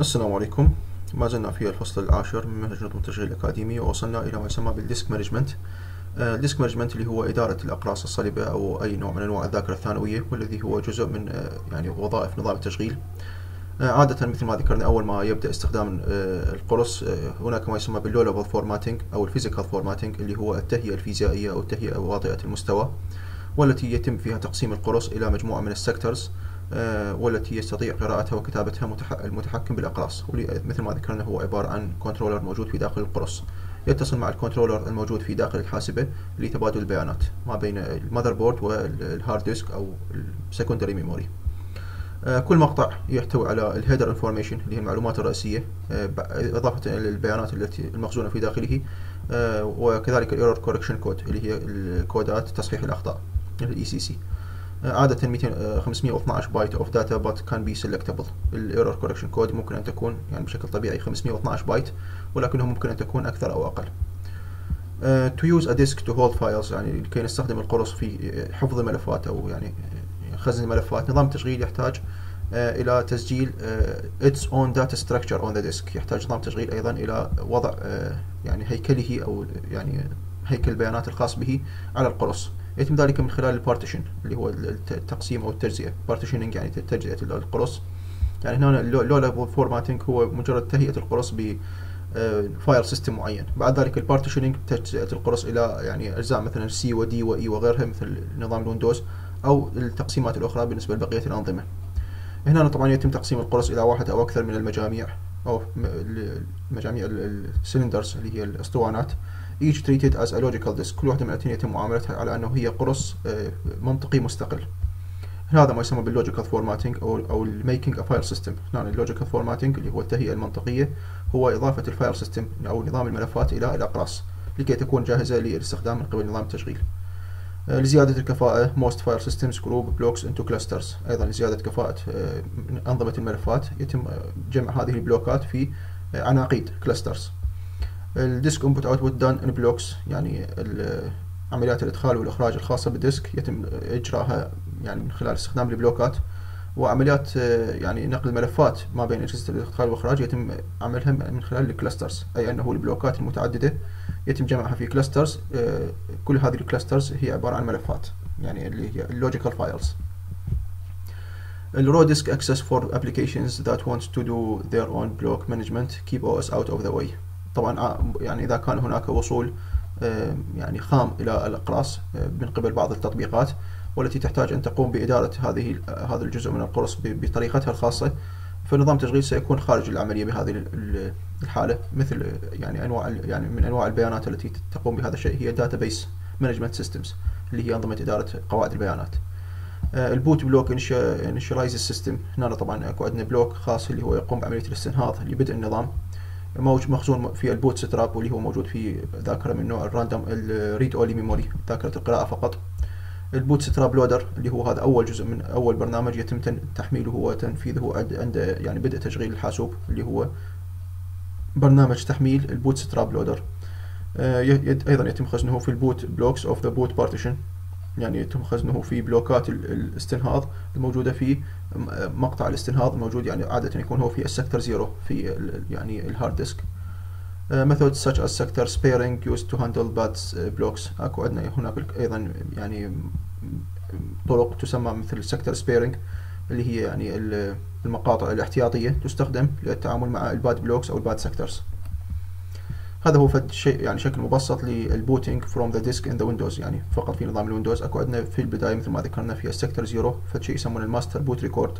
السلام عليكم. ما زلنا في الفصل العاشر من منهج نظم التشغيل الأكاديمي ووصلنا إلى ما يسمى بال disk management. ال disk management اللي هو إدارة الأقراص الصلبة أو أي نوع من أنواع الذاكرة الثانوية والذي هو جزء من آه، يعني وظائف نظام التشغيل. آه، عادة مثل ما ذكرنا أول ما يبدأ استخدام آه، القرص هناك ما يسمى بال low level formatting أو ال physical formatting اللي هو التهيئة الفيزيائية أو التهيئة واطئة المستوى والتي يتم فيها تقسيم القرص إلى مجموعة من ال sectors آه، والتي يستطيع قراءتها وكتابتها المتحكم بالأقراص. مثل ما ذكرنا هو عبارة عن controller موجود في داخل القرص. يتصل مع ال controller الموجود في داخل الحاسبة لتبادل البيانات ما بين ال motherboard وال hard disk أو ال secondary memory آه، كل مقطع يحتوي على ال header information اللي هي المعلومات الرئيسية آه، إضافة إلى البيانات التي المخزونة في داخله وكذلك ال error correction code اللي هي الكودات تصحيح الأخطاء سي سي عادة 200 512 bytes of data but can be selectable ال error correction code ممكن أن تكون يعني بشكل طبيعي 512 بايت ولكنها ممكن أن تكون أكثر أو أقل. to use a disk to hold files يعني لكي نستخدم القرص في حفظ الملفات أو يعني خزن الملفات. نظام التشغيل يحتاج إلى تسجيل its own data structure on the disk. يحتاج نظام التشغيل أيضا إلى وضع يعني هيكله أو يعني هيكل البيانات الخاص به على القرص. يتم ذلك من خلال ال partition اللي هو التقسيم أو التجزئة. partitioning يعني تجزئة القرص. يعني هنا ال low level formatting هو مجرد تهيئة القرص ب file system معين. بعد ذلك ال partitioning تجزئة القرص إلى يعني أجزاء مثلا C و D و E وغيرها مثل نظام ال Windows أو التقسيمات الأخرى بالنسبة لبقية الأنظمة. هنا طبعا يتم تقسيم القرص إلى واحد أو أكثر من المجاميع أو مجاميع ال cylinders اللي هي الأسطوانات. Each treated as a logical disk كل واحدة من الاثنين يتم معاملتها على أنه هي قرص آه، منطقي مستقل. هذا ما يسمى بال logical formatting أو أو ال making a file system هنا ال logical formatting اللي هو التهيئة المنطقية هو إضافة ال file system أو نظام الملفات إلى الأقراص لكي تكون جاهزة للاستخدام من قبل نظام التشغيل. آه، لزيادة الكفاءة most file systems group blocks into clusters. أيضا لزيادة كفاءة آه، أنظمة الملفات يتم جمع هذه ال block ات في عناقيد clusters. ال disk input output done in blocks يعني عمليات الإدخال والإخراج الخاصة بال disk يتم اجراءها يعني من خلال استخدام ال block ات. وعمليات يعني نقل الملفات ما بين أجهزة الإدخال والإخراج يتم عملها من خلال ال clusters أي أنه ال block ات المتعددة يتم جمعها في clusters كل هذه ال clusters هي عبارة عن ملفات يعني اللي هي ال logical files ال raw disk access for applications that want to do their own block management keep OS out of the way. طبعا آه، يعني إذا كان هناك وصول آه، يعني خام إلى الأقراص آه، من قبل بعض التطبيقات والتي تحتاج أن تقوم بإدارة هذه هذا الجزء من القرص بطريقتها الخاصة فنظام التشغيل سيكون خارج العملية بهذه الحالة مثل يعني أنواع يعني من أنواع البيانات التي تقوم بهذا الشيء هي Database Management Systems اللي هي أنظمة إدارة قواعد البيانات. ال boot block initializes ال system هنا طبعا أكو عندنا block خاص اللي هو يقوم بعملية الاستنهاض لبدء النظام. مخزون في ال bootstrap واللي هو موجود في ذاكرة من نوع ال random ال read only memory ذاكرة القراءة فقط. ال bootstrap loader اللي هو هذا أول جزء من أول برنامج يتم تحميله وتنفيذه عند يعني بدء تشغيل الحاسوب اللي هو برنامج تحميل ال bootstrap loader أيضا يتم خزنه في ال boot blocks of the boot partition يعني يتم خزنه في block ات الاستنهاض الموجودة في مقطع الاستنهاض موجود يعني عادة يكون هو في ال sector zero في يعني ال hard disk. methods such as sector sparing used to handle bad blocks. أكو عندنا هناك أيضا يعني طرق تسمى مثل sector sparing اللي هي يعني المقاطع الاحتياطية تستخدم للتعامل مع ال bad blocks أو ال bad sectors هذا هو فد شيء يعني شكل مبسط لل booting from the disk in the Windows يعني فقط في نظام ال Windows. أكو عندنا في البداية مثل ما ذكرنا في ال sector zero فد شيء يسمونه ال master boot record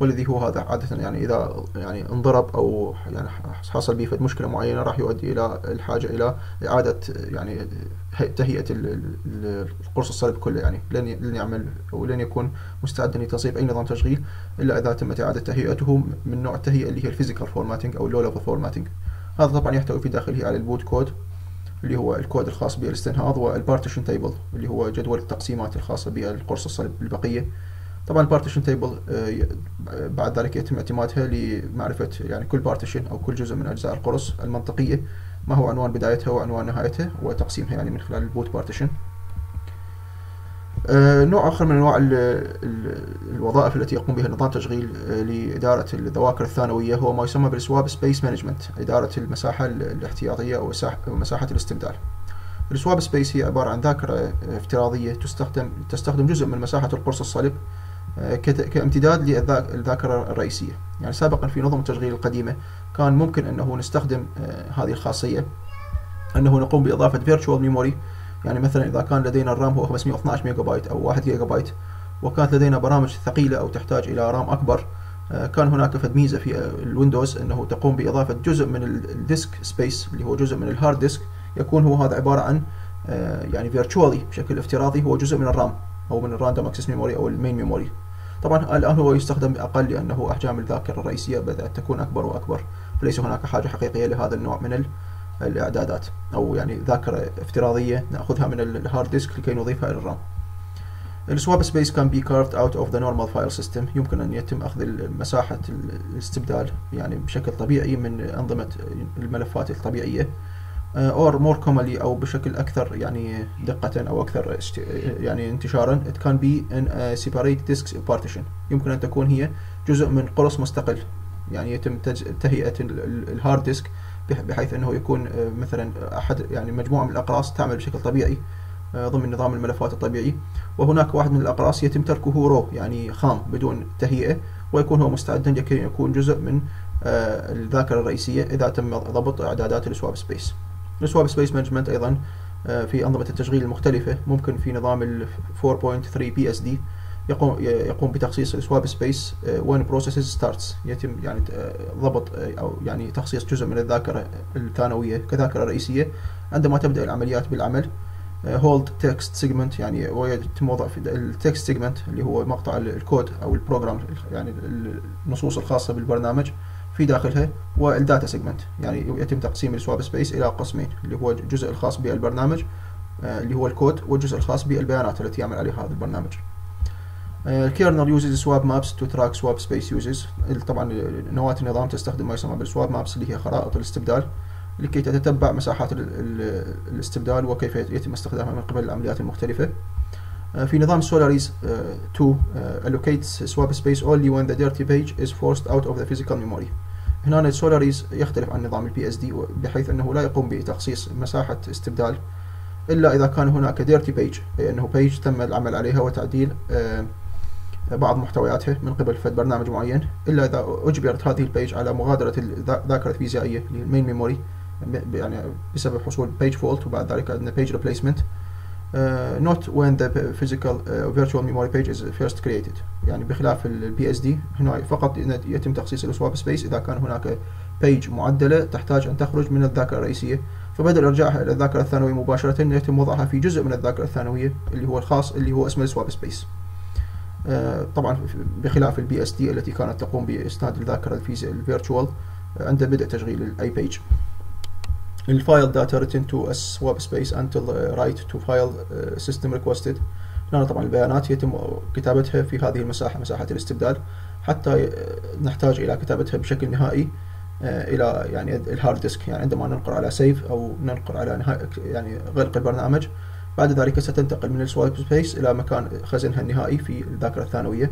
والذي هو هذا عادة يعني إذا يعني انضرب أو يعني حصل به مشكلة معينة راح يؤدي إلى الحاجة إلى إعادة يعني تهيئة القرص الصلب كله يعني لن لن يعمل ولن يكون مستعدا لتنصيب أي نظام تشغيل إلا إذا تمت إعادة تهيئته من نوع التهيئة اللي هي ال physical formatting أو ال low level formatting هذا طبعا يحتوي في داخله على ال boot code اللي هو الكود الخاص بالاستنهاض وال partition table اللي هو جدول التقسيمات الخاصة بالقرص البقية. طبعا ال partition table آه، بعد ذلك يتم اعتمادها لمعرفة يعني كل partition أو كل جزء من أجزاء القرص المنطقية ما هو عنوان بدايتها وعنوان نهايتها وتقسيمها يعني من خلال ال boot partition. نوع آخر من أنواع ال ال الوظائف التي يقوم بها نظام تشغيل آه، لإدارة الذواكر الثانوية هو ما يسمى بال swap space management إدارة المساحة الاحتياطية أو مساحة الاستبدال. ال swap space هي عبارة عن ذاكرة افتراضية تستخدم تستخدم جزء من مساحة القرص الصلب كامتداد للذاكرة الرئيسية. يعني سابقا في نظم التشغيل القديمة كان ممكن أنه نستخدم هذه الخاصية أنه نقوم بإضافة virtual memory يعني مثلا إذا كان لدينا ال RAM هو 512 ميجا بايت أو 1 جيجا بايت وكانت لدينا برامج ثقيلة أو تحتاج إلى RAM أكبر آه، كان هناك فد ميزة في ال Windows أنه تقوم بإضافة جزء من ال disk space اللي هو جزء من ال hard disk يكون هو هذا عبارة عن آه، يعني virtually بشكل افتراضي هو جزء من ال RAM أو من ال random access memory أو ال main memory طبعا الآن هو يستخدم أقل لأنه أحجام الذاكرة الرئيسية بدأت تكون أكبر وأكبر فليس هناك حاجة حقيقية لهذا النوع من الإعدادات. أو يعني ذاكرة افتراضية نأخذها من ال hard disk لكي نضيفها إلى ال RAM. ال swap space can be carved out of the normal file system يمكن أن يتم أخذ مساحه الاستبدال يعني بشكل طبيعي من أنظمة الملفات الطبيعية. or more commonly أو بشكل أكثر يعني دقة أو أكثر يعني انتشارا it can be in a separate disk partition. يمكن أن تكون هي جزء من قرص مستقل. يعني يتم تهيئة ال hard disk بحيث أنه يكون آه، مثلا أحد يعني مجموعة من الأقراص تعمل بشكل طبيعي آه، ضمن نظام الملفات الطبيعي وهناك واحد من الأقراص يتم تركه raw يعني خام بدون تهيئة ويكون هو مستعدا لكي يكون جزء من آه، الذاكرة الرئيسية إذا تم ضبط إعدادات ال swap space. ال swap space management أيضا في أنظمة التشغيل المختلفة ممكن في نظام ال 4.3 BSD يقوم يقوم بتخصيص ال swap space when processes starts يتم يعني آه، ضبط آه، أو يعني تخصيص جزء من الذاكرة الثانويه كذاكرة رئيسية. عندما تبدأ العمليات بالعمل hold text segment يعني ويتم وضع في ال text segment اللي هو مقطع الكود أو ال program يعني النصوص الخاصة بالبرنامج في داخلها وال data segment يعني يتم تقسيم ال swap space إلى قسمين اللي هو الجزء الخاص بالبرنامج آه، اللي هو الكود والجزء الخاص بالبيانات التي يعمل عليها هذا البرنامج. ال kernel uses swap maps to track swap space uses طبعا نواة النظام تستخدم ما يسمى بال swap maps اللي هي خرائط الاستبدال لكي تتتبع مساحات الاستبدال وكيف يتم استخدامها من قبل العمليات المختلفة. uh, في نظام Solaris 2 uh, allocates swap space only when the dirty page is forced out of the physical memory. هنا ال Solaris يختلف عن نظام ال BSD بحيث أنه لا يقوم بتخصيص مساحة استبدال إلا إذا كان هناك dirty page اي انه page تم العمل عليها وتعديل uh, بعض محتوياتها من قبل فد برنامج معين إلا إذا أجبرت هذه ال page على مغادرة الذاكره الفيزيائيه لل main memory يعني بسبب حصول page fault وبعد ذلك عندنا page replacement not when the physical uh, virtual memory page is first created. يعني بخلاف ال BSD هنا فقط يتم تخصيص ال swap space إذا كان هناك page معدلة تحتاج أن تخرج من الذاكرة الرئيسية. فبدل ارجاعها إلى الذاكرة الثانوية مباشرة يتم وضعها في جزء من الذاكرة الثانوية اللي هو الخاص اللي هو اسمه ال swap space آه، طبعا بخلاف ال BSD التي كانت تقوم باسناد الذاكرة ال virtual آه، عند بدء تشغيل الاي page ال file data written to a swap space until write to file uh, system requested. هنا طبعا البيانات يتم كتابتها في هذه المساحة مساحة الاستبدال. حتى نحتاج إلى كتابتها بشكل نهائي إلى يعني ال hard disk يعني عندما ننقر على save أو ننقر على يعني غلق البرنامج بعد ذلك ستنتقل من ال swap space إلى مكان خزنها النهائي في الذاكرة الثانوية.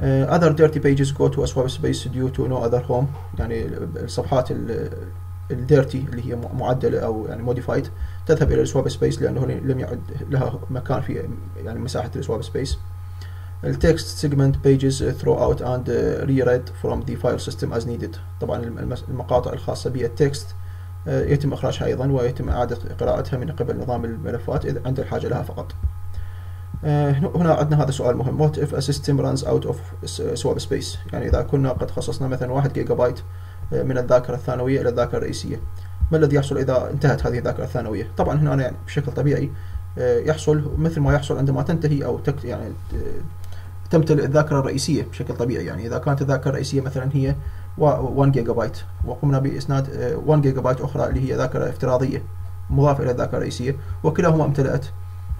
Uh, other dirty pages go to a swap space due to no other home. يعني الصفحات ال dirty اللي هي معدلة أو يعني modified تذهب إلى ال swap space لأنه لم يعد لها مكان في يعني مساحة ال swap space ال text segment pages thrown out and reread from the file system as needed. طبعا المقاطع الخاصة بال text يتم إخراجها أيضا ويتم إعادة قراءتها من قبل نظام الملفات إذا عند الحاجة لها فقط. آه، هنا عندنا هذا سؤال مهم. What if a system runs out of swap space? يعني إذا كنا قد خصصنا مثلا 1 جيجا بايت آه، من الذاكرة الثانوية إلى الذاكرة الرئيسية. ما الذي يحصل إذا انتهت هذه الذاكرة الثانوية؟ طبعا هنا يعني بشكل طبيعي يحصل مثل ما يحصل عندما تنتهي أو تك يعني تمتلئ الذاكرة الرئيسية بشكل طبيعي. يعني إذا كانت الذاكرة الرئيسية مثلا هي 1 جيجا بايت وقمنا بإسناد 1 جيجا بايت أخرى اللي هي ذاكرة افتراضية مضافة إلى الذاكرة الرئيسية وكلاهما امتلأت.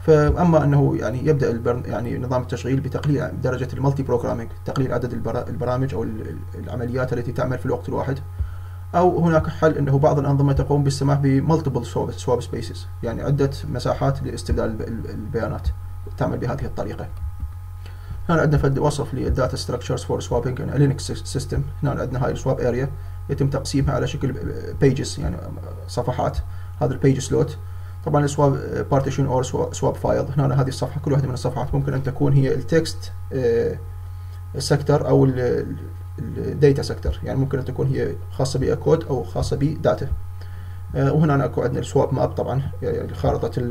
فأما أنه يعني يبدأ البرن يعني نظام التشغيل بتقليل درجة ال multiprogramming تقليل عدد البرامج أو العمليات التي تعمل في الوقت الواحد أو هناك حل أنه بعض الأنظمة تقوم بالسماح ب multiple swap spaces يعني عدة مساحات لاستبدال البيانات تعمل بهذه الطريقة. هنا عندنا فد وصف لل data structures for swapping in Linux system هنا عندنا هاي ال swap area يتم تقسيمها على شكل pages يعني صفحات. هذا ال page slot طبعا ال swap partition or swap file هنا هذه الصفحة كل واحدة من الصفحات ممكن أن تكون هي ال text sector أو ال data sector يعني ممكن أن تكون هي خاصة بكود أو خاصة ب data وهنا أكو عندنا ال swap map طبعا يعني خارطة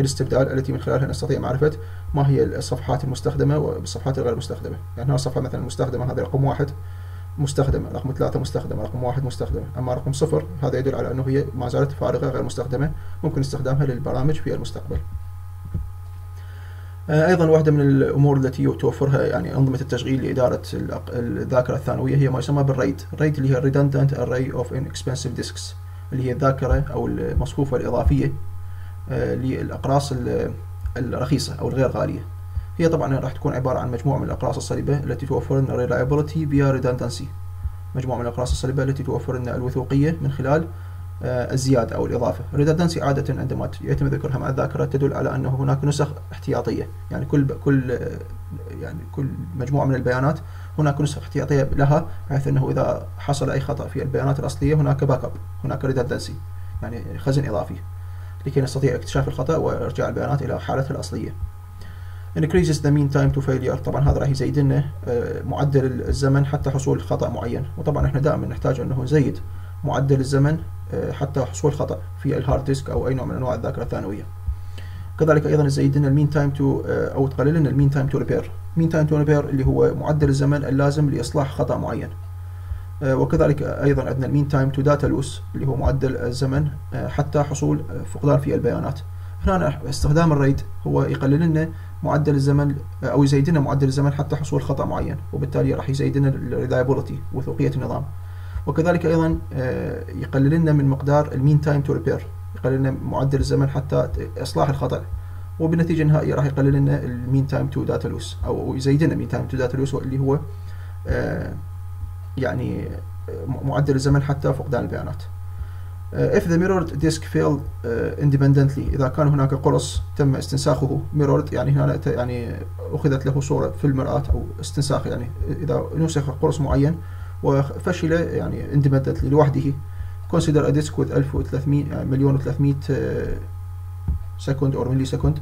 الاستبدال التي من خلالها نستطيع معرفة ما هي الصفحات المستخدمة والصفحات الغير مستخدمة. يعني هنا الصفحة مثلا المستخدمة هذا رقم واحد مستخدمة رقم ثلاثة مستخدمة رقم واحد مستخدمة. أما رقم صفر هذا يدل على أنه هي ما زالت فارغة غير مستخدمة ممكن استخدامها للبرامج في المستقبل. أيضا واحدة من الأمور التي توفرها يعني أنظمة التشغيل لإدارة الذاكرة الثانوية هي ما يسمى بال RAID، ال RAID اللي هي redundant array of inexpensive disks اللي هي الذاكرة أو المصفوفة الإضافية للأقراص الرخيصة أو الغير غالية. هي طبعا راح تكون عبارة عن مجموعة من الأقراص الصلبه التي توفر لنا reliability via redundancy. مجموعة من الأقراص الصلبه التي توفر لنا الوثوقية من خلال الزيادة أو الإضافة redundancy عادة عندما يتم ذكرها مع الذاكرة تدل على أنه هناك نسخ احتياطية يعني كل كل يعني كل مجموعة من البيانات هناك نسخ احتياطية لها بحيث أنه إذا حصل أي خطأ في البيانات الأصلية هناك backup هناك redundancy يعني خزن إضافي لكي نستطيع اكتشاف الخطأ وإرجاع البيانات إلى حالتها الأصلية increases the mean time to failure طبعا هذا راح يزيد لنا معدل الزمن حتى حصول خطأ معين وطبعا إحنا دائما نحتاج أنه نزيد معدل الزمن حتى حصول خطأ في ال hard disk أو أي نوع من أنواع الذاكرة الثانوية. كذلك أيضا تزيد لنا ال mean time to أو تقلل لنا ال mean time to repair. mean time to repair اللي هو معدل الزمن اللازم لإصلاح خطأ معين. وكذلك أيضا عندنا ال mean time to data loss اللي هو معدل الزمن حتى حصول فقدان في البيانات. هنا استخدام ال RAID هو يقلل لنا معدل الزمن أو يزيد لنا معدل الزمن حتى حصول خطأ معين وبالتالي راح يزيد لنا ال reliability وثوقية النظام. وكذلك أيضا يقلل لنا من مقدار ال mean time to repair يقلل لنا معدل الزمن حتى إصلاح الخطأ وبالنتيجة النهائية راح يقلل لنا ال mean time to data loss أو يزيد لنا mean time to data loss اللي هو يعني معدل الزمن حتى فقدان البيانات. If the mirrored disk failed uh, independently إذا كان هناك قرص تم استنساخه mirrored يعني هنا يعني أخذت له صورة في المرآة أو استنساخ يعني إذا نسخ قرص معين وفشل يعني independently لوحده. Consider a disk with 1300 مليون و300 second or milli second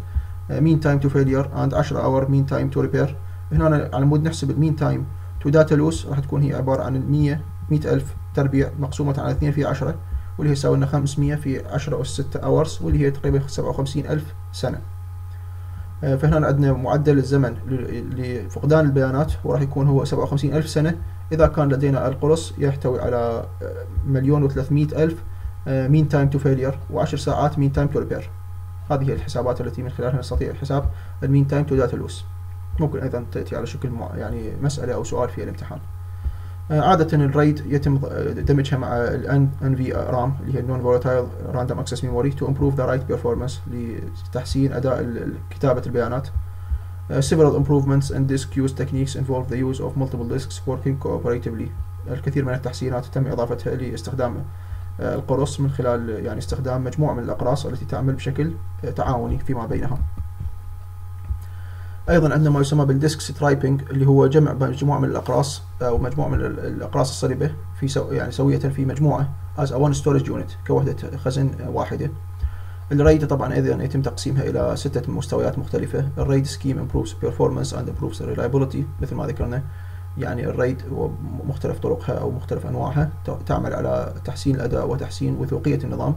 mean time to failure and 10 hour mean time to repair. هنا على مود نحسب ال mean time to data loss راح تكون هي عبارة عن 100 100000 تربيع مقسومة على 2 في 10 واللي هي تساوي لنا 500 في 10 أس 6 hours واللي هي تقريبا 57000 سنة. فهنا عندنا معدل الزمن لفقدان البيانات وراح يكون هو 57000 سنة. إذا كان لدينا القرص يحتوي على مليون وثلاثمائة ألف mean time to failure وعشر ساعات mean time to repair هذه هي الحسابات التي من خلالها نستطيع حساب ال mean time to data loss ممكن أيضا تأتي على شكل يعني مسألة أو سؤال في الامتحان عادة ال RAID يتم دمجها مع ال NV RAM اللي هي Non Volatile Random Access Memory to improve the write performance لتحسين أداء كتابة البيانات Uh, several improvements in disk use techniques involve the use of multiple disks working cooperatively. الكثير من التحسينات تم إضافتها لاستخدام القرص من خلال يعني استخدام مجموعة من الأقراص التي تعمل بشكل تعاوني فيما بينها. أيضا عندنا ما يسمى بال disk striping اللي هو جمع مجموعة من الأقراص أو مجموعة من الأقراص الصلبة في سو يعني سوية في as a one storage unit كوحدة خزن واحدة. ال RAID طبعا أيضا يتم تقسيمها إلى ستة مستويات مختلفة. ال RAID scheme improves performance and improves reliability مثل ما ذكرنا. يعني ال RAID ومختلف طرقها أو مختلف أنواعها تعمل على تحسين الأداء وتحسين وثوقية النظام.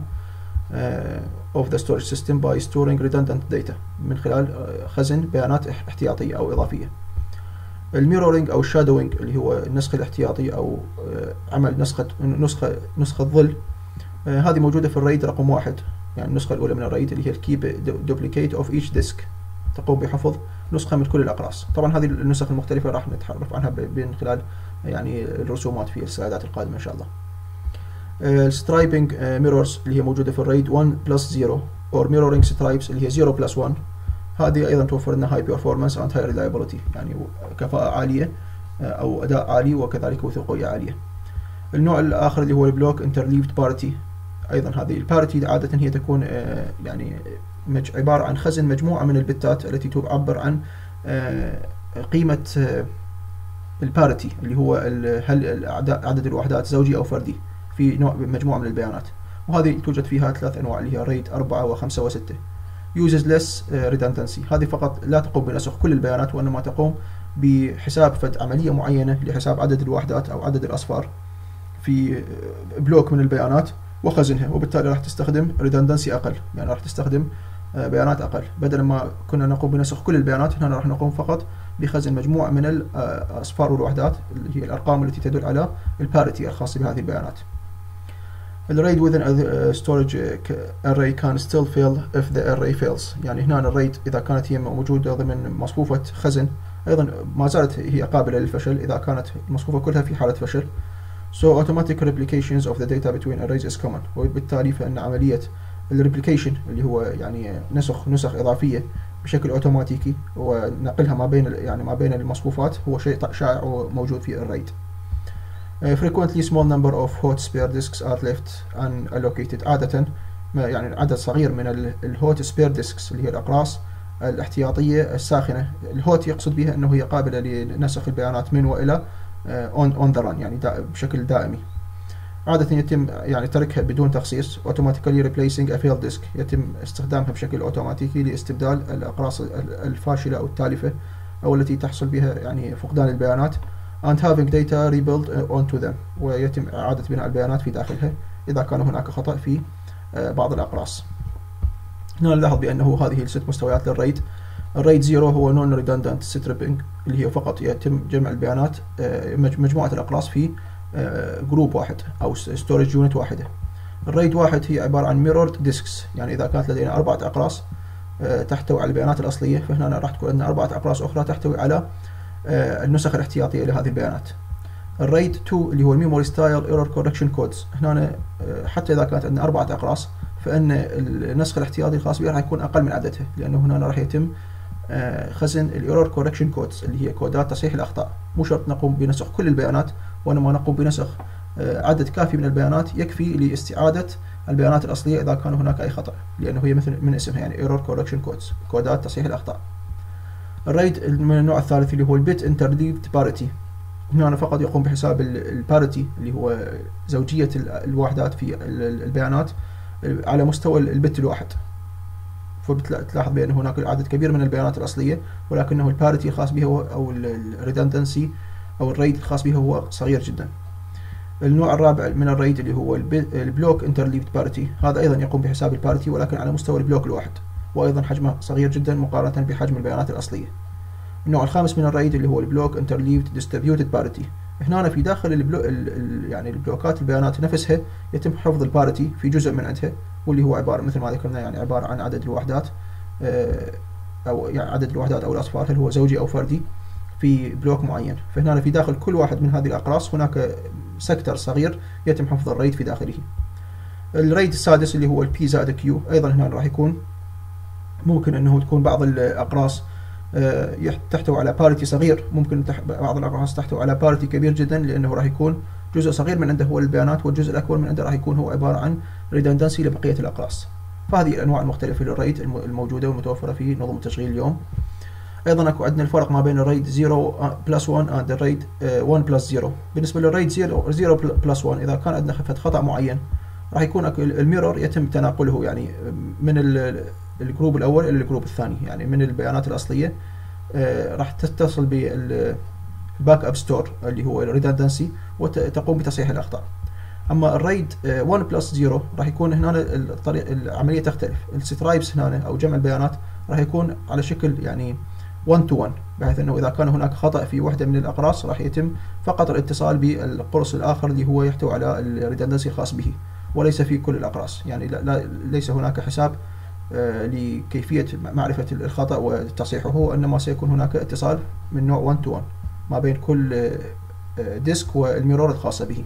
Of the storage system by storing redundant data من خلال خزن بيانات احتياطية أو إضافية. ال mirroring أو ال shadowing اللي هو النسخ الاحتياطي أو عمل نسخة نسخة نسخة ظل هذه موجودة في ال RAID رقم واحد. يعني النسخة الأولى من ال RAID اللي هي ال keep duplicate of each disk تقوم بحفظ نسخة من كل الأقراص. طبعا هذه النسخ المختلفة راح نتعرف عنها من خلال يعني الرسومات في ال slides القادمة إن شاء الله. ال striping mirrors اللي هي موجودة في ال RAID 1 plus 0 or mirroring stripes اللي هي 0 plus 1 هذه أيضا توفر لنا high performance and high reliability يعني كفاءة عالية أو أداء عالي وكذلك وثوقية عالية. النوع الآخر اللي هو ال block interleaved parity أيضا هذه ال parity عادة هي تكون يعني مج عبارة عن خزن مجموعة من البتات التي تعبر عن قيمة ال parity اللي هو هل عدد الوحدات زوجي أو فردي. في نوع مجموعة من البيانات. وهذه توجد فيها ثلاث أنواع اللي هي RAID أربعة وخمسة وستة. Uses less redundancy. هذه فقط لا تقوم بنسخ كل البيانات وإنما تقوم بحساب فد عملية معينة لحساب عدد الوحدات أو عدد الأصفار في block من البيانات وخزنها. وبالتالي راح تستخدم redundancy أقل يعني راح تستخدم بيانات أقل. بدل ما كنا نقوم بنسخ كل البيانات هنا راح نقوم فقط بخزن مجموعة من الأصفار والوحدات اللي هي الأرقام التي تدل على ال parity الخاصة بهذه البيانات. ال RAID within a storage array can still fail if the array fails. يعني هنا ال RAID إذا كانت هي موجودة ضمن مصفوفة خزن. أيضا ما زالت هي قابلة للفشل إذا كانت المصفوفة كلها في حالة فشل. So automatic replications of the data between arrays is common. وبالتالي فإن عملية ال replication اللي هو يعني نسخ نسخ إضافية بشكل اوتوماتيكي ونقلها ما بين يعني ما بين المصفوفات هو شيء شائع وموجود في ال RAID Uh, frequently small number of hot spare disks are left unallocated عادة. يعني عدد صغير من ال hot spare disks اللي هي الأقراص الاحتياطية الساخنة. ال hot يقصد بها أنه هي قابلة لنسخ البيانات من وإلى on on the run يعني دا بشكل دائمي. عادة يتم يعني تركها بدون تخصيص automatically replacing a failed disk. يتم استخدامها بشكل اوتوماتيكي لاستبدال الأقراص الفاشلة أو التالفة أو التي تحصل بها يعني فقدان البيانات. And having data rebuilt onto them. ويتم إعادة بناء البيانات في داخلها إذا كان هناك خطأ في بعض الأقراص. هنا نلاحظ بأنه هذه الست مستويات لل RAID ال RAID zero هو non redundant striping اللي هي فقط يتم جمع البيانات مجموعة الأقراص في group واحد أو storage unit واحدة. ال RAID واحد هي عبارة عن mirrored disks يعني إذا كانت لدينا أربعة أقراص تحتوي على البيانات الأصلية فهنا راح تكون عندنا أربعة أقراص أخرى تحتوي على النسخ الاحتياطية لهذه البيانات. ال RAID 2 اللي هو ال memory style error correction codes. هنا حتى إذا كانت عندنا أربعة أقراص فإن النسخ الاحتياطي الخاص بها راح يكون أقل من عددها لأنه هنا راح يتم خزن ال error correction codes اللي هي كودات تصحيح الأخطاء. مو شرط نقوم بنسخ كل البيانات وإنما نقوم بنسخ عدد كافي من البيانات يكفي لاستعادة البيانات الأصلية إذا كان هناك أي خطأ لأنه هي مثل من اسمها يعني error correction codes كودات تصحيح الأخطاء. ال RAID من النوع الثالث اللي هو ال bit interleaved parity هنا أنا فقط يقوم بحساب ال parity اللي هو زوجية الوحدات في البيانات على مستوى ال bit الواحد. فبتلاحظ بأن هناك عدد كبير من البيانات الأصلية ولكنه ال parity الخاص به أو ال redundancy أو ال RAID الخاص به هو صغير جدا. النوع الرابع من ال RAID اللي هو ال block interleaved parity هذا أيضا يقوم بحساب ال parity ولكن على مستوى ال block الواحد. وأيضا حجمه صغير جدا مقارنة بحجم البيانات الأصلية. النوع الخامس من ال RAID اللي هو ال block interleaved distributed parity هنا في داخل ال blo... ال... يعني البلوكات البيانات نفسها يتم حفظ ال parity في جزء من عندها واللي هو عبارة مثل ما ذكرنا يعني عبارة عن عدد الوحدات أو يعني عدد الوحدات أو الأصفار هل هو زوجي أو فردي في block معين. فهنا في داخل كل واحد من هذه الأقراص هناك sector صغير يتم حفظ ال RAID في داخله. ال RAID السادس اللي هو ال P زائد Q أيضا هنا راح يكون ممكن أنه تكون بعض الأقراص تحتوي على parity صغير. ممكن بعض الأقراص تحتوي على parity كبير جدا لأنه راح يكون جزء صغير من عنده هو البيانات والجزء الأكبر من عنده راح يكون هو عبارة عن redundancy لبقية الأقراص. فهذه الأنواع المختلفة لل RAID الموجودة والمتوفرة في نظم التشغيل اليوم. أيضا أكو عندنا الفرق ما بين ال RAID 0 plus 1 and ال RAID 1 plus 0 بالنسبة لل RAID 0 0 plus 1 إذا كان عندنا خفة خطأ معين راح يكون ال mirror يتم تناقله يعني من ال group الأول إلى ال group الثاني. يعني من البيانات الأصلية آه راح تتصل بال backup store اللي هو ال redundancy وتقوم بتصحيح الأخطاء. أما ال RAID 1 plus 0 راح يكون هنا الطريق العملية تختلف. ال stripes هنا أو جمع البيانات راح يكون على شكل يعني 1 to 1 بحيث إنه إذا كان هناك خطأ في واحدة من الأقراص راح يتم فقط الاتصال بالقرص الآخر اللي هو يحتوي على ال redundancy الخاص به وليس في كل الأقراص. يعني لا ليس هناك حساب لكيفية معرفة الخطأ وتصحيحه وإنما سيكون هناك اتصال من نوع 1 to 1 ما بين كل disk وال mirror الخاصة به.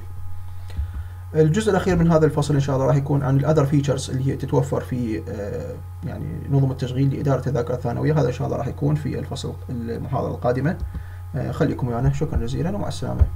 الجزء الأخير من هذا الفصل إن شاء الله راح يكون عن ال other features اللي هي تتوفر في يعني نظم التشغيل لإدارة الذاكرة الثانوية. هذا إن شاء الله راح يكون في الفصل المحاضرة القادمة. خليكم ويانا شكرا جزيلا ومع السلامة.